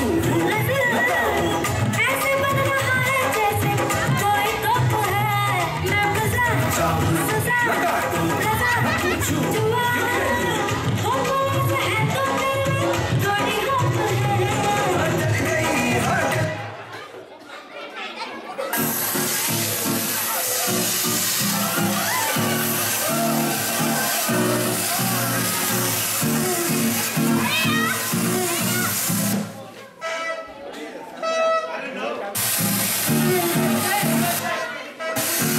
Like that. Yeah.